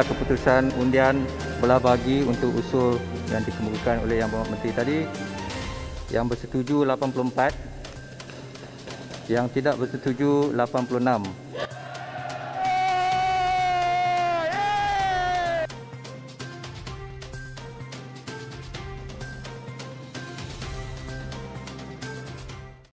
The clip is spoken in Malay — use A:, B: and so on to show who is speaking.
A: keputusan undian belah bagi untuk usul yang dikemukakan oleh Yang Berhormat Menteri tadi yang bersetuju 84 yang tidak bersetuju 86